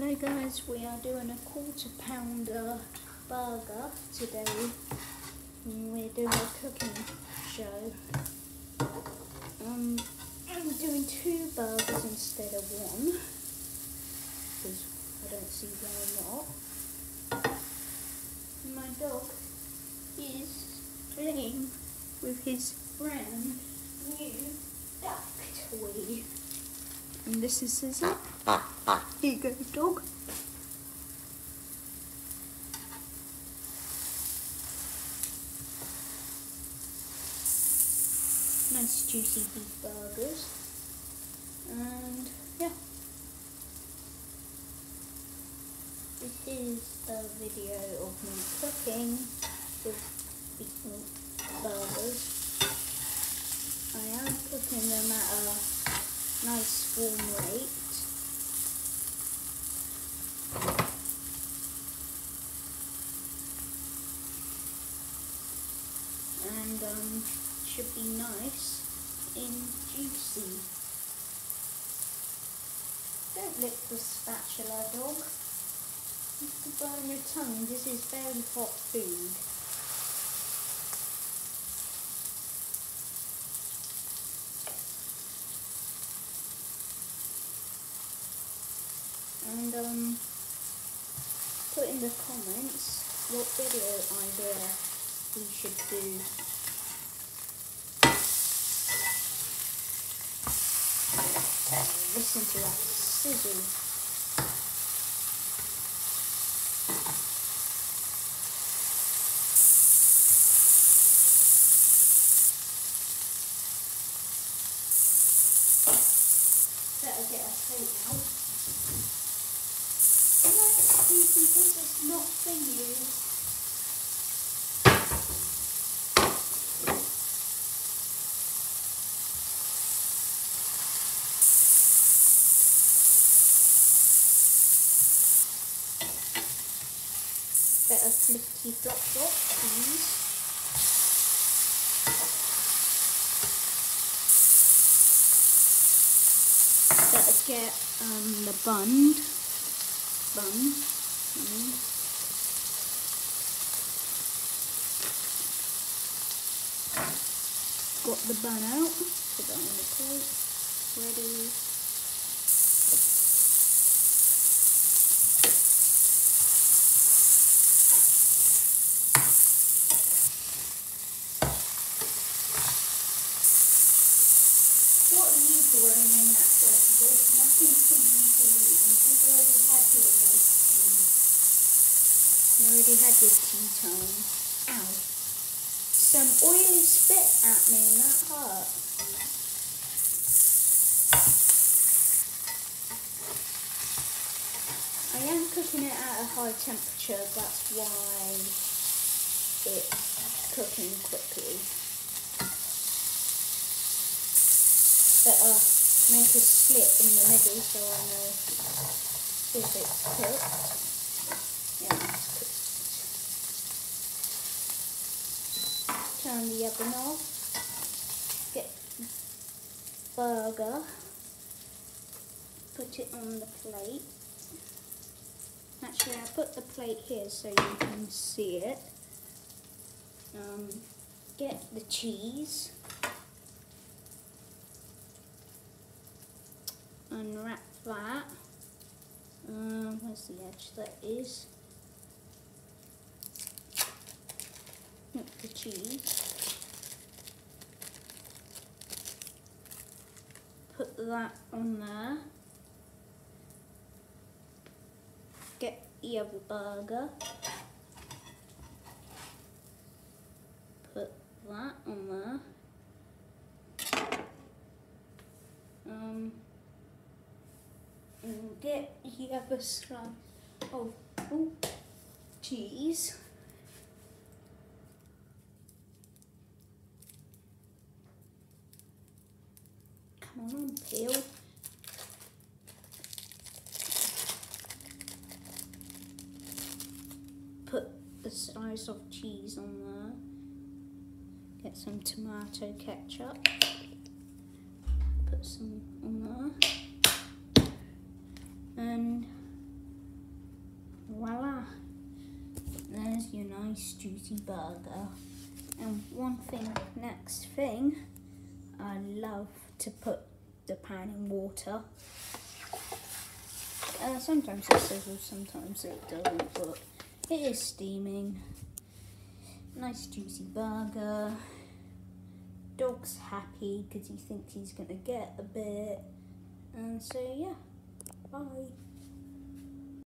Hello guys, we are doing a quarter pounder burger today. We're doing a cooking show. Um, I'm doing two burgers instead of one. Because I don't see why not. My dog is playing with his brand new duck toy. And this is his Here you go, dog. Nice juicy beef burgers. And yeah. This is a video of me cooking with beef burgers. I am cooking them at a nice warm and um, should be nice and juicy. Don't lick the spatula, dog. You can burn your tongue. This is very hot food. And um, put in the comments what video idea we should do. Listen to that sizzle. Get a plate out. Susie, this is not for you. Bit of flippity flop flop, please. Better get um, the bun. Bun. Mm. Got the bun out. Put that on the plate. Ready. Just there's nothing for you to eat. You've already had your nice. You already had your tea time. Ow. Some oily spit at me, that hurt. I am cooking it at a high temperature, that's why it's cooking quickly. Better make a slit in the middle so I know if it's cooked. Yeah, it's cooked. Turn the oven off. Get burger. Put it on the plate. Actually, I put the plate here so you can see it. Um, get the cheese. Unwrap that. Um, where's the edge? That is. the cheese. Put that on there. Get the other burger. Put that on there. Um, get the other slice of oh, cheese. Come on, peel. Put the slice of cheese on there. Get some tomato ketchup. Put some on there and voila. There's your nice juicy burger. And one thing next thing I love to put the pan in water. Uh, sometimes it sizzles sometimes it doesn't but it is steaming. Nice juicy burger. Dog's happy because he thinks he's gonna get a bit. And so yeah bye.